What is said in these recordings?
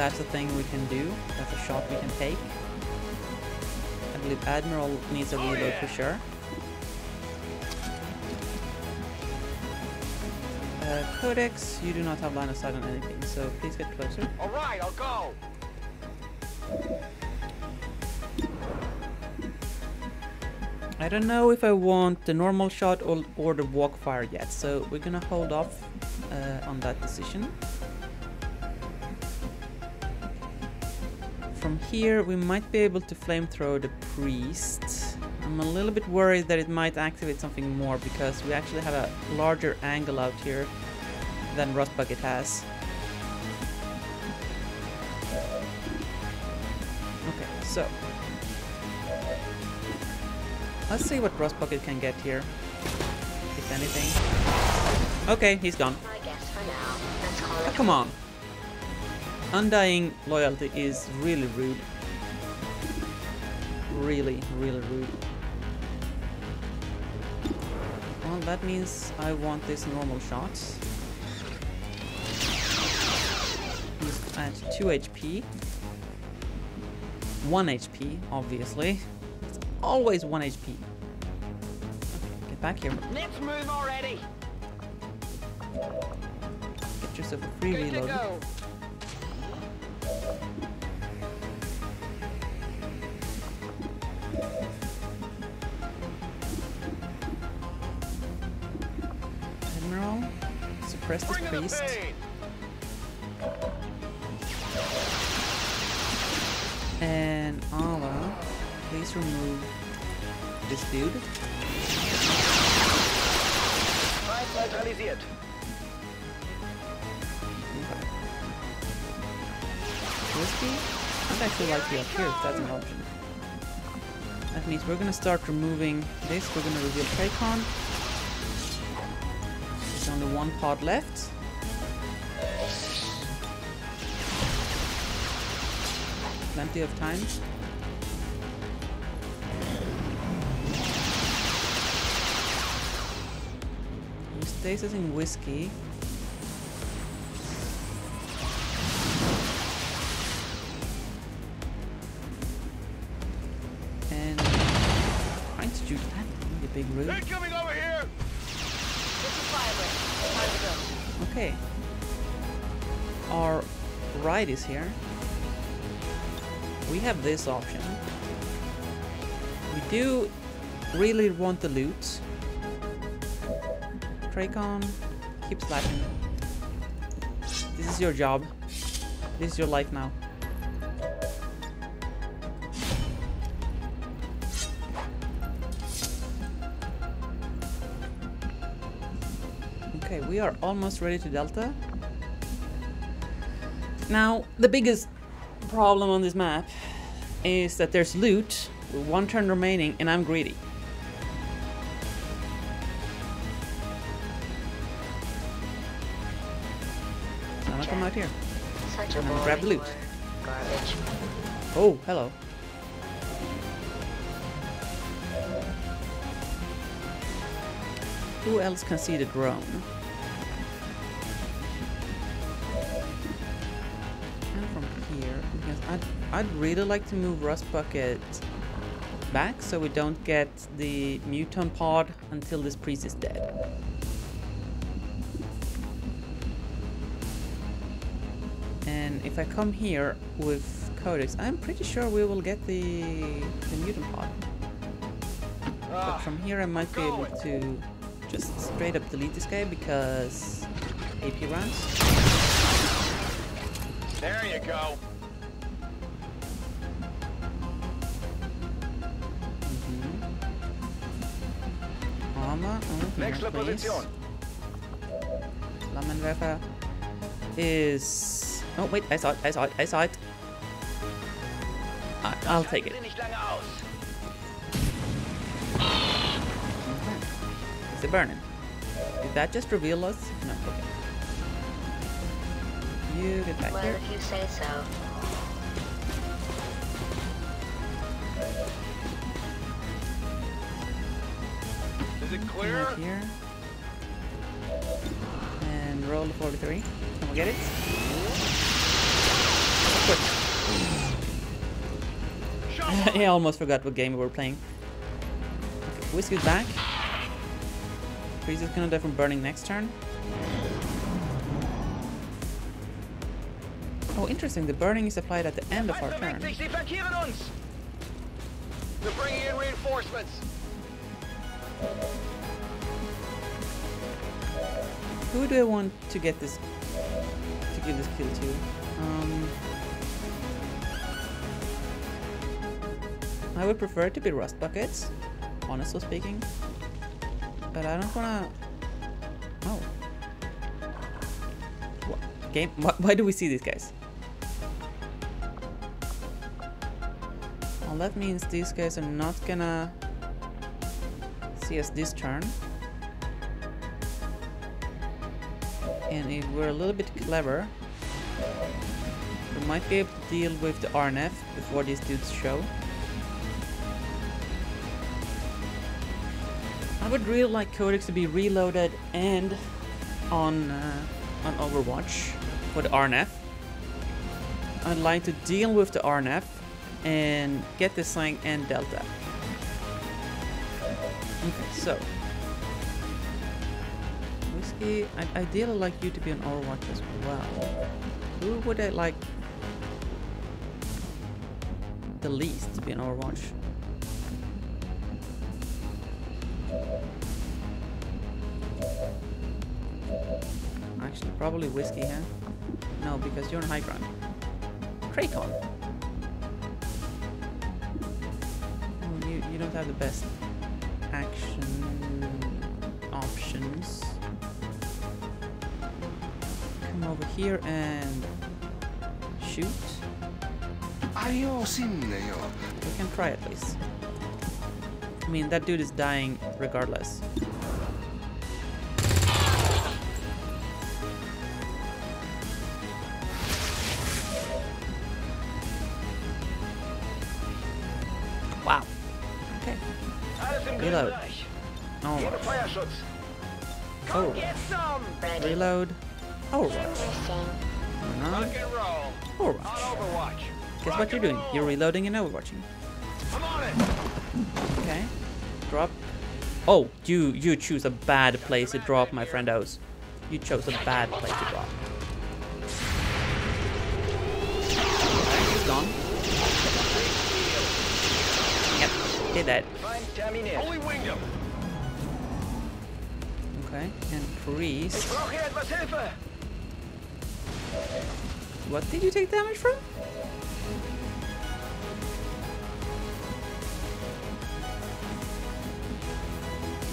that's a thing we can do. That's a shot we can take. I believe Admiral needs a Oh, reload yeah. for sure. Uh, Codex, you do not have line of sight on anything, so please get closer. All right, I'll go. I don't know if I want the normal shot or, or the walk fire yet, so we're gonna hold off uh, on that decision. From here, we might be able to flamethrow the priest. I'm a little bit worried that it might activate something more because we actually have a larger angle out here than Rust Bucket has. Okay, so Let's see what Rust Bucket can get here. If anything. Okay, he's gone. I guess for now, let's call Oh, come on. Undying loyalty is really rude. Really, really rude. Well, that means I want this normal shot. He's at 2 HP. 1 HP, obviously. It's always 1 HP. Okay, get back here. Let's move already. Get yourself a free Good reload. Suppress this Bring in priest. And Ala, please remove this dude. Okay. Whiskey? I'd actually like you up here if that's an option. That means we're gonna start removing this. We're gonna reveal Traycon. Only one pod left. Plenty of time. Stasis in whiskey. And to shoot that the big room. Is here. We have this option. We do really want the loot. Traycon, keep slapping. This is your job. This is your life now. Okay, we are almost ready to Delta. Now, the biggest problem on this map is that there's loot with one turn remaining and I'm greedy. So I'm gonna come out here. Such a I'm gonna grab the loot. Garbage. Oh, hello. Who else can see the drone? Because I'd, I'd really like to move Rust Bucket back so we don't get the mutant pod until this priest is dead. And if I come here with Codex, I'm pretty sure we will get the, the mutant pod. But from here I might be able to just straight up delete this guy because AP runs. there you go. Next here. Position. Flammenwerfer is... Oh wait, I saw it, I saw it, I saw it. I, I'll take it. Sie nicht lange aus. Is it burning? Did that just reveal us? No, okay. You get back Well, here. if you say so. Is it clear? Right here. And roll the 43. Can we get it? I almost forgot what game we were playing. Okay, Whiskey's back. Freeze is gonna die from burning next turn. Oh, interesting. The burning is applied at the end of our turn. Feindvermächtigt, sie flankieren uns! We're bringing in reinforcements. Who do I want to get this to give this kill to? Um, I would prefer it to be rust buckets, honestly speaking. But I don't wanna. Oh. What game? Why, why do we see these guys? Well, that means these guys are not gonna see us this turn. And if we're a little bit clever, we might be able to deal with the RNF before these dudes show. I would really like Codex to be reloaded and on uh, on Overwatch for the RNF. I'd like to deal with the RNF and get the Slang and Delta. Okay, so Whiskey, I'd ideally like you to be on Overwatch as well. Who would I like the least to be on Overwatch? Actually, probably Whiskey, huh? No, because you're on high ground. Kraycon! Oh, you, you don't have the best action options. Come over here and shoot. Ajoo sinne jo. We can try at least. I mean, that dude is dying regardless. Wow. Okay. Alles im grünen Reload. Oh, Oh. Get some! reload. Overwatch. No, Rock and roll. On Overwatch. Overwatch. Guess what you're doing? You're reloading and overwatching. I'm on it. Okay. Drop. Oh, you you choose a bad place to drop, my friendos. You chose a bad place to drop. He's gone. Yep, did that. Feind terminiert. Only winged him. Okay, and Ich priest. brauche hier etwas Hilfe. What did you take damage from?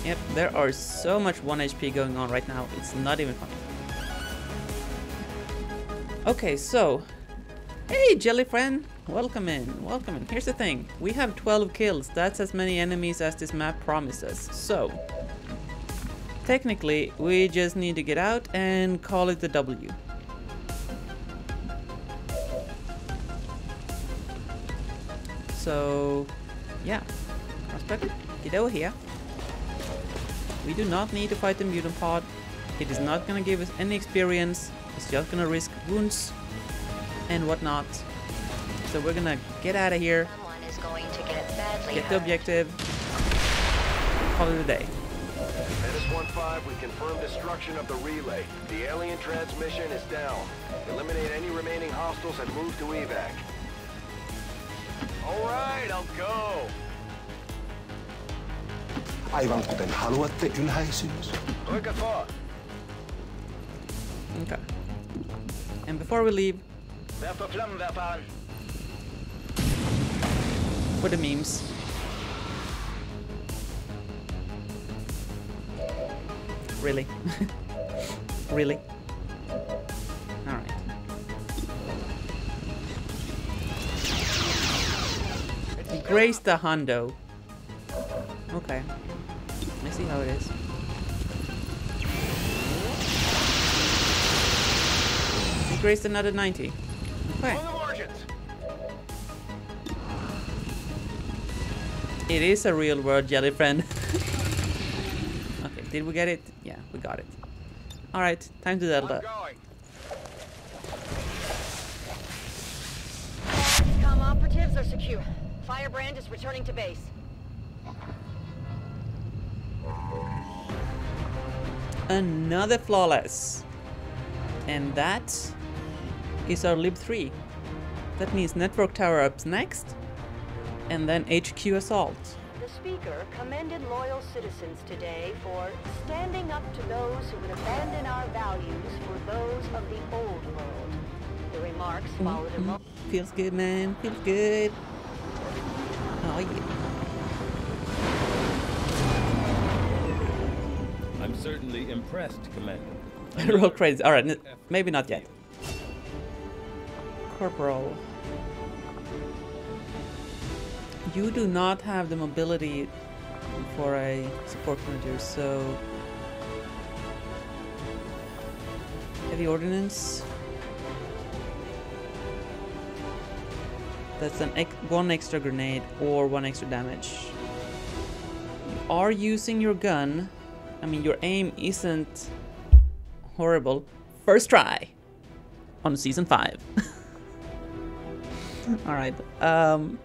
Yep, there are so much 1 HP going on right now, it's not even funny. Okay, so... Hey, Jelly friend! Welcome in, welcome in. Here's the thing, we have 12 kills, that's as many enemies as this map promises. So, technically, we just need to get out and call it the W. So, yeah. Prospect, get over here. We do not need to fight the mutant pod. It is not gonna give us any experience. It's just gonna risk wounds and whatnot. So we're gonna get out of here, Someone is going to get badly get the hurt. objective, call it a day. Menace 1-5, we confirm destruction of the relay. The alien transmission is down. Eliminate any remaining hostiles and move to evac. All right, I'll go. Aivan kuten haluatte, ylhäisyys. Rücke vor. Okay. And before we leave, Werfe Flammenwerfer an. For the memes. Really? really? Alright. Grace the Hondo. Okay. I see how it is. He graced another 90. Okay. It is a real world jelly friend. okay, did we get it? Yeah, we got it. Alright, time to I'm Delta. going. are secure. Firebrand is returning to base. Another flawless. And that is our lib 3. That means network tower ups next. And then HQ assault. The speaker commended loyal citizens today for standing up to those who would abandon our values for those of the old world. The remarks mm-hmm, followed a mm-hmm. mo- Feels good, man. Feels good. Oh, yeah. I'm certainly impressed, Commander. Roll credits. Alright, maybe not yet. Corporal. You do not have the mobility for a support manager, so. Heavy ordnance. That's an ex- one extra grenade or one extra damage. You are using your gun. I mean, your aim isn't horrible. First try on season five. All right. Um,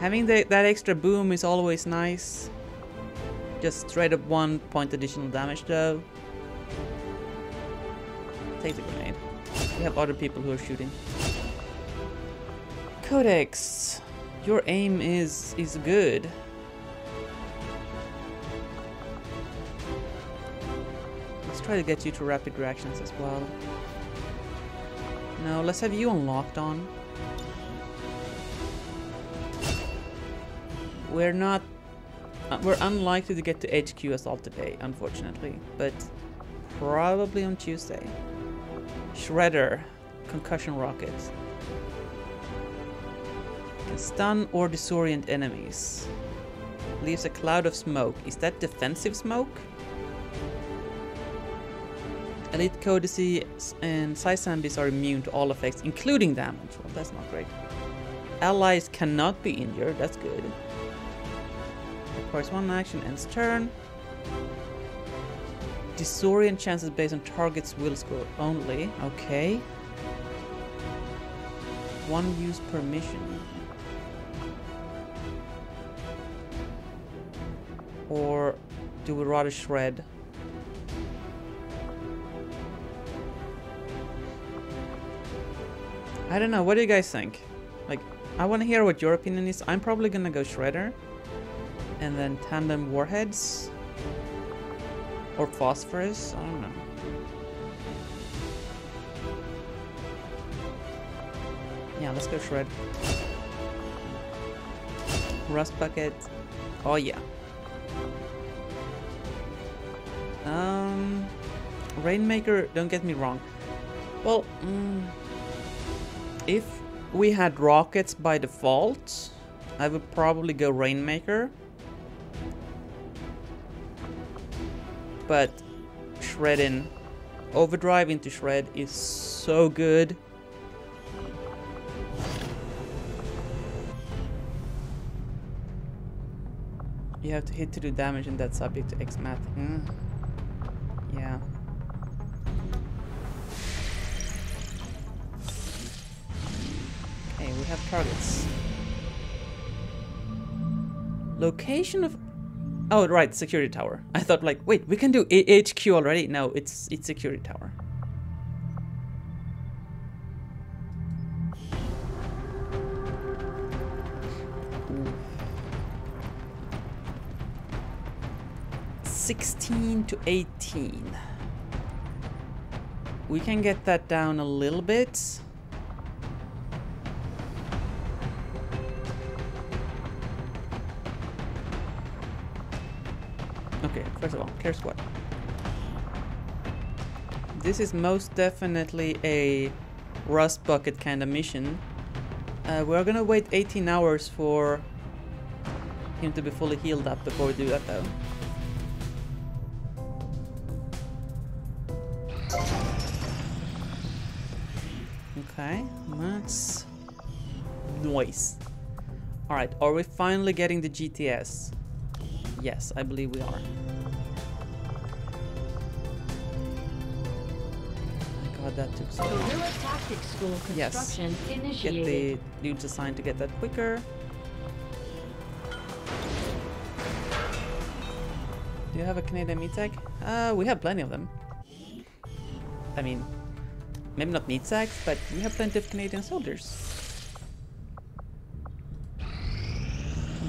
having the, that extra boom is always nice. Just straight up one point additional damage though. Take the grenade. We have other people who are shooting. Codex, your aim is is good. Let's try to get you to rapid reactions as well. No, let's have you unlocked on. We're not... Uh, we're unlikely to get to HQ assault today, unfortunately. But probably on Tuesday. Shredder. Concussion rocket. Can stun or disorient enemies. Leaves a cloud of smoke. Is that defensive smoke? Elite Codicy and Psy are immune to all effects, including damage. Well, that's not great. Allies cannot be injured, that's good. Course, one action ends turn. Disorient chances based on target's will score only. Okay. One use per mission. Or do we rather shred? I don't know. What do you guys think? Like, I want to hear what your opinion is. I'm probably gonna go Shredder. And then Tandem Warheads. Or Phosphorus. I don't know. Yeah, let's go Shred. Rust Bucket. Oh, yeah. Um, Rainmaker, don't get me wrong. Well, mm, if we had rockets by default, I would probably go Rainmaker. But shredding overdrive into shred is so good. You have to hit to do damage and that's subject to XMAT. Mm. Yeah. Okay, we have targets. Location of... Oh, right, security tower. I thought like, wait, we can do HQ already? No, it's it's security tower. 16 to 18. We can get that down a little bit. First of all, care squad. This is most definitely a rust bucket kind of mission. Uh, we're gonna wait 18 hours for him to be fully healed up before we do that though. Okay, that's nice. Alright, are we finally getting the GTS? Yes, I believe we are. That took so long. School Yes. Get the dudes assigned to get that quicker. Do you have a Canadian meat sack? Uh, we have plenty of them. I mean, maybe not meat sacks, but we have plenty of Canadian soldiers.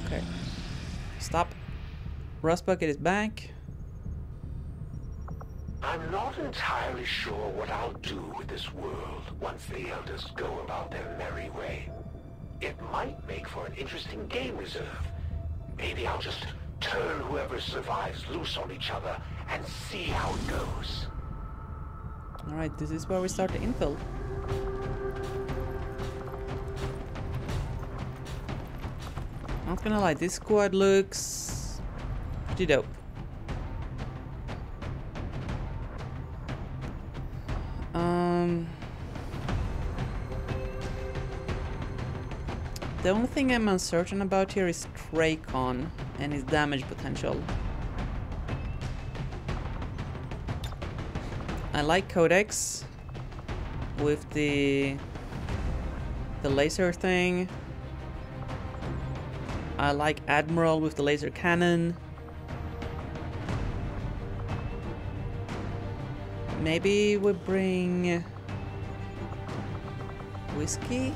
Okay. Stop. Rust Bucket is back. Entirely sure what I'll do with this world once the elders go about their merry way. It might make for an interesting game reserve. Maybe I'll just turn whoever survives loose on each other and see how it goes. Alright, this is where we start the infill. Not gonna lie, this squad looks pretty dope. The only thing I'm uncertain about here is Traycon and his damage potential. I like Codex with the the laser thing. I like Admiral with the laser cannon. Maybe we bring whiskey.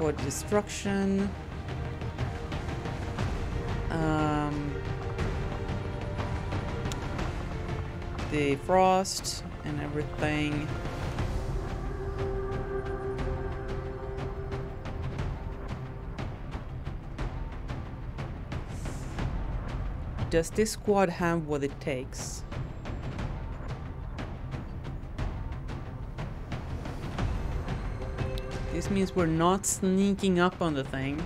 For destruction. Um, the frost and everything. Does this squad have what it takes? This means we're not sneaking up on the thing.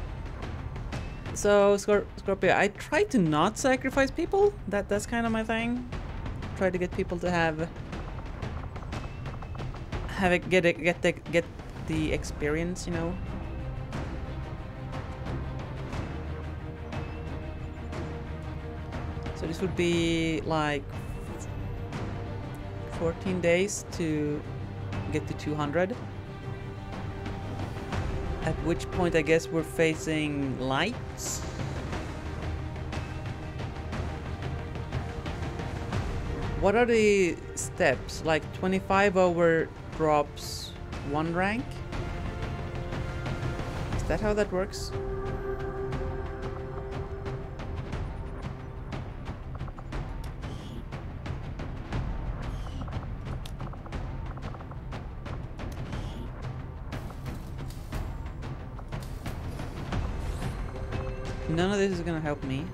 So, Scor Scorpio, I try to not sacrifice people. That That's kind of my thing. Try to get people to have... Have it, get it, get the, get the experience, you know? So this would be like 14 days to get to 200. At which point I guess we're facing lights. What are the steps? Like 25 over drops one rank? Is that how that works? Is gonna help me.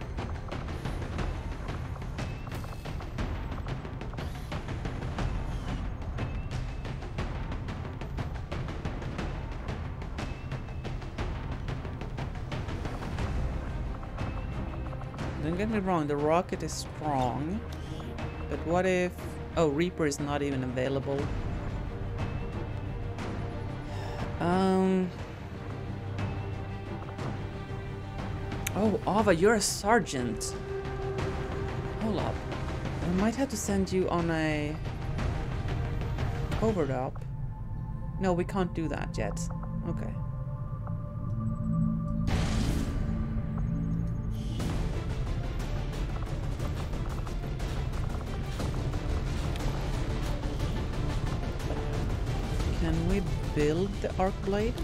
Don't get me wrong, the rocket is strong. But what if... Oh, Reaper is not even available. Ava, you're a sergeant. Hold up. I might have to send you on a overdub. No, we can't do that yet. Okay. Can we build the arc blade?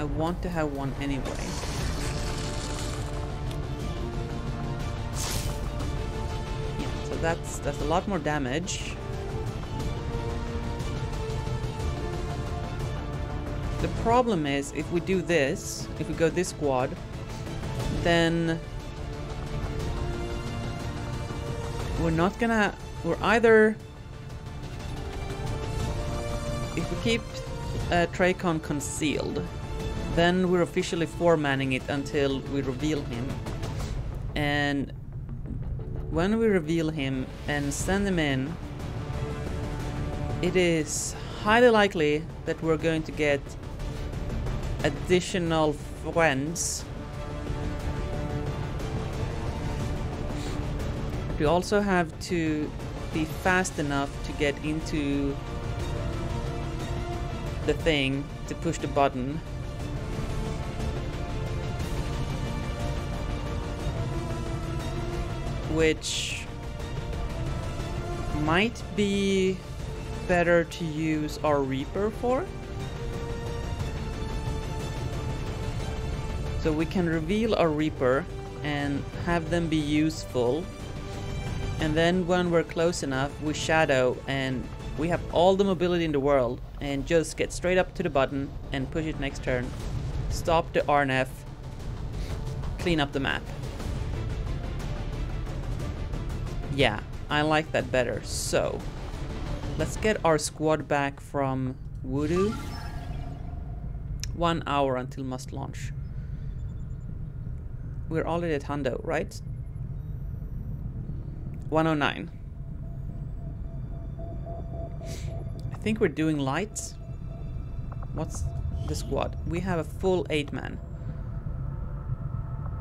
I want to have one anyway. Yeah, so that's that's a lot more damage. The problem is if we do this, if we go this squad, then we're not gonna we're either if we keep uh, Traycon concealed, then we're officially four-manning it until we reveal him. And when we reveal him and send him in, it is highly likely that we're going to get additional friends we also have to be fast enough to get into the thing to push the button. Which might be better to use our Reaper for. So we can reveal our Reaper and have them be useful. And then when we're close enough, we shadow and we have all the mobility in the world and just get straight up to the button and push it next turn. Stop the RNF. Clean up the map. Yeah, I like that better. So, let's get our squad back from Voodoo. One hour until must launch. We're already at Hundo, right? 109. I think we're doing lights. What's the squad? We have a full 8 man.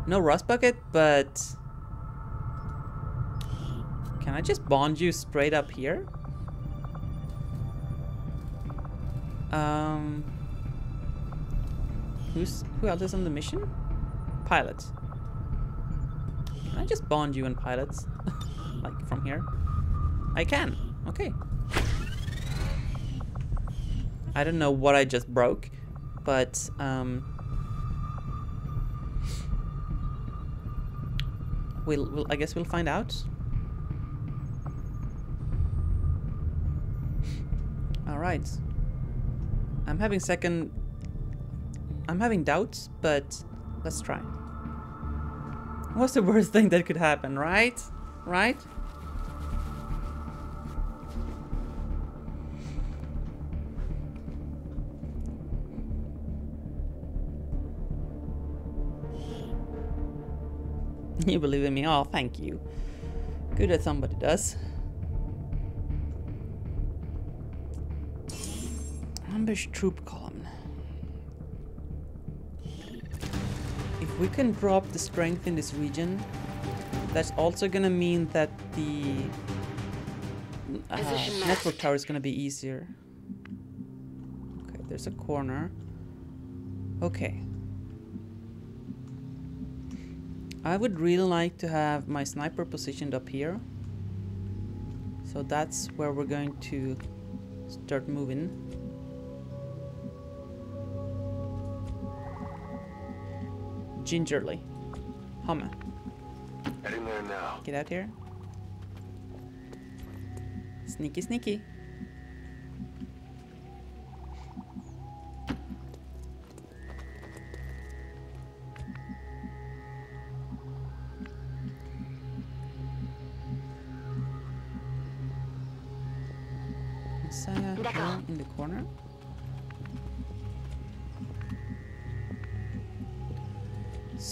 No rust bucket, but... Can I just bond you straight up here? Um... Who's, who else is on the mission? Pilots. Can I just bond you and pilots? like from here? I can. Okay. I don't know what I just broke, but um, we'll, we'll I guess we'll find out. All right. I'm having second. I'm having doubts, but let's try. What's the worst thing that could happen, right? Right? You believe in me? Oh, thank you. Good that somebody does. Ambush troop column. If we can drop the strength in this region, that's also gonna mean that the uh, network tower is gonna be easier. Okay, there's a corner. Okay. I would really like to have my sniper positioned up here. So that's where we're going to start moving. Gingerly. Hummer, Heading there now. get out here. Sneaky, sneaky.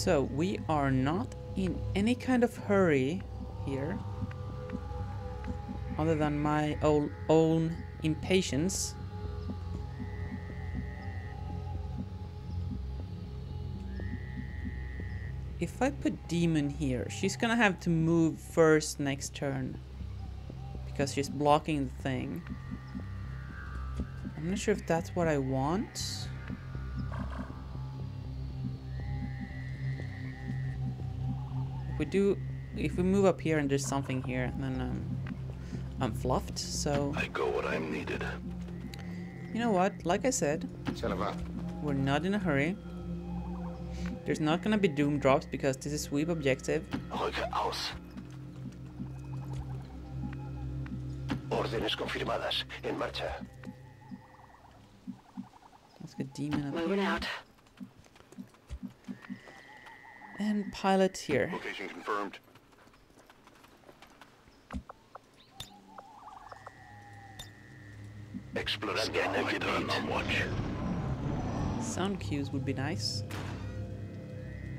So we are not in any kind of hurry here, other than my own, own impatience. If I put Demon here, she's gonna have to move first next turn because she's blocking the thing. I'm not sure if that's what I want. We do, if we move up here and there's something here, then um, I'm fluffed. So I go when I'm needed. you know what? Like I said, we're not in a hurry. There's not gonna be doom drops because this is sweep objective. Rücke aus. Órdenes confirmadas. En marcha. Let's get demon up Moving out. And pilot here. Location confirmed. Scanner complete. on watch. Sound cues would be nice.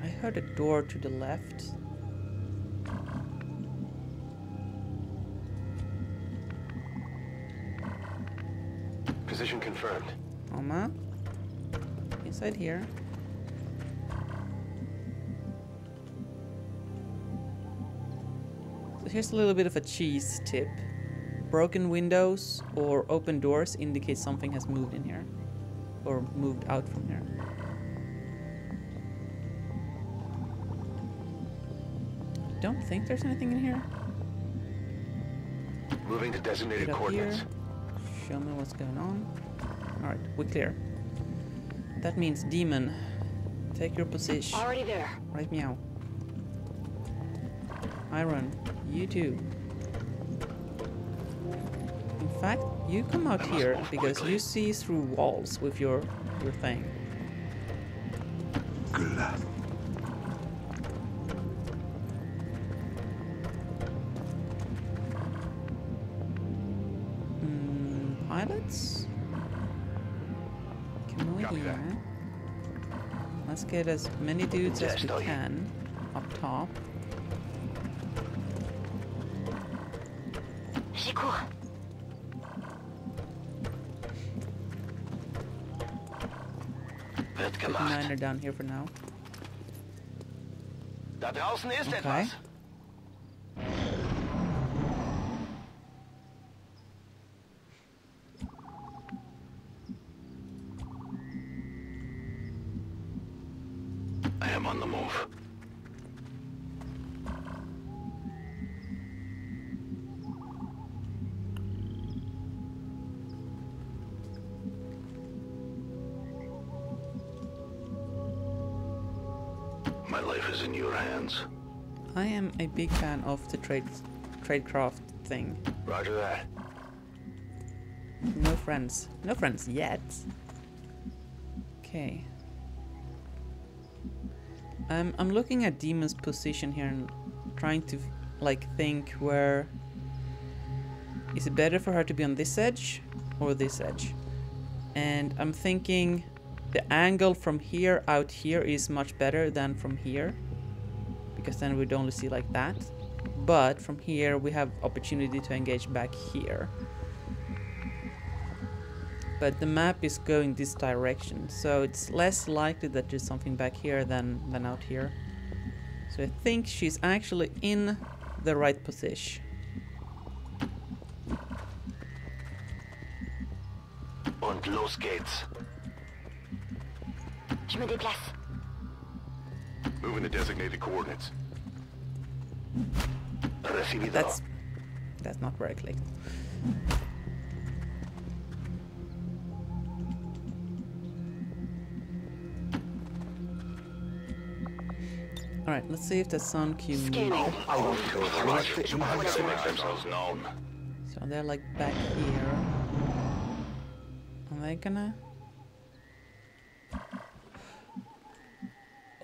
I heard a door to the left. Position confirmed. Alma. Inside here. Here's a little bit of a cheese tip. Broken windows or open doors indicate something has moved in here. Or moved out from here. Don't think there's anything in here. Moving to designated Get up coordinates. here. Show me what's going on. Alright, we're clear. That means demon. Take your position. Already there. Right meow. Iron, you too. In fact, you come out here because you see through walls with your your thing. Mm, pilots? Come over here. Let's get as many dudes as we can up top. Down here for now. Da draußen ist Okay. etwas. Life is in your hands. I am a big fan of the trade tradecraft thing. Roger that. No friends. No friends yet. Okay. I'm I'm looking at Demon's position here and trying to like think where is it better for her to be on this edge or this edge? And I'm thinking the angle from here out here is much better than from here because then we'd only see like that. But from here we have opportunity to engage back here but the map is going this direction so it's less likely that there's something back here than than out here so I think she's actually in the right position Und los geht's. Je me déplace. Moving to designated coordinates. Recibido. that's that's not where I clicked Alright, let's see if the sound cue Scanning. Roger. To make themselves known. So they're like back here. Are they gonna?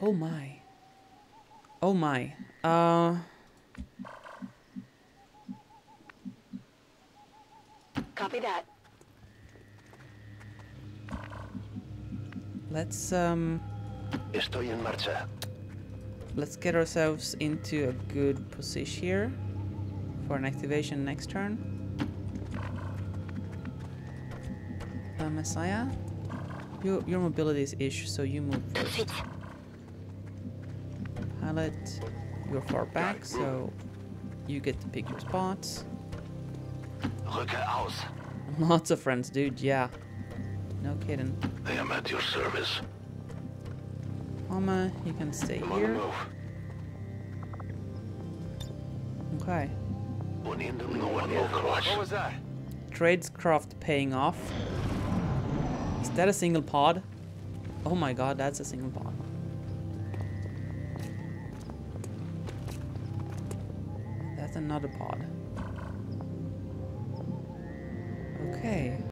Oh my. Oh my. Uh. Copy that. Let's um. Estoy en marcha. Let's get ourselves into a good position here for an activation next turn. Uh, Messiah, your your mobility is ish, so you move first. Suite. Pilot, you're far back, so you get to pick your spots. Aus. Lots of friends, dude. Yeah. No kidding. I am at your service. Mama, you can stay I'm on here. move. Okay. Poniendo no one will crush. What was that? Tradecraft paying off. Is that a single pod? Oh my god, that's a single pod. Another pod.